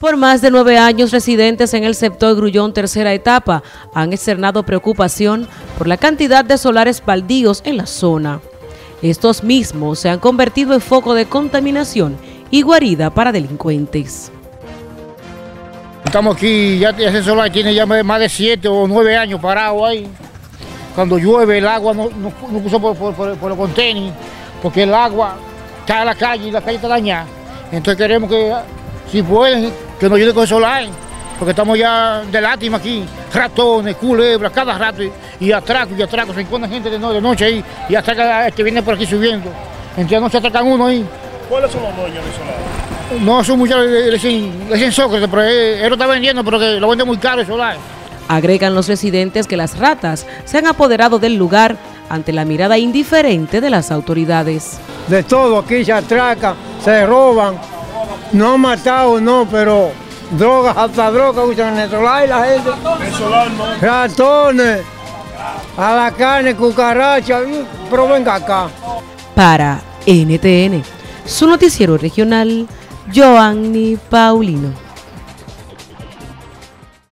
Por más de nueve años, residentes en el sector Grullón tercera etapa han externado preocupación por la cantidad de solares baldíos en la zona. Estos mismos se han convertido en foco de contaminación y guarida para delincuentes. Estamos aquí, ya ese solar tiene ya más de siete o nueve años parado ahí. Cuando llueve el agua no, no, no por, por, por, los contenedores, porque el agua está en la calle y la calle está dañada. Entonces queremos que, si pueden, que nos ayude con el solar, porque estamos ya de lástima aquí, ratones, culebras, cada rato, y, atracos y atracos, se encuentra gente de, noche ahí, y hasta este viene por aquí subiendo. Entonces no se atracan uno ahí. ¿Cuáles son los dueños del solar? No, son muchos, le dicen Sócrates, pero él, lo está vendiendo, pero que lo vende muy caro el solar. Agregan los residentes que las ratas se han apoderado del lugar ante la mirada indiferente de las autoridades. De todo, aquí se atracan, se roban, no matado, no, pero drogas, hasta drogas usan en el solar la gente. El solar no. Ratones, a la carne, cucaracha, pero venga acá. Para NTN, su noticiero regional, Joanny Paulino.